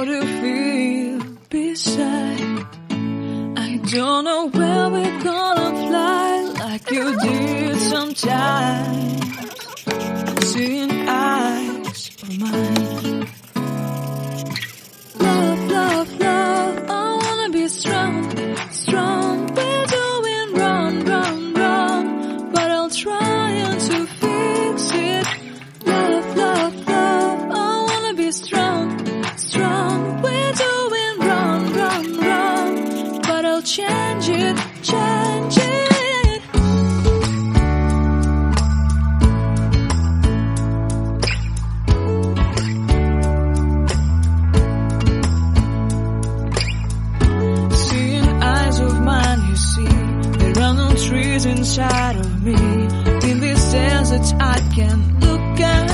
Do you feel beside? I don't know where we're gonna fly like you did sometimes. Seeing change it, change it. Seeing eyes of mine, you see, there are no trees inside of me. In this desert, I can look at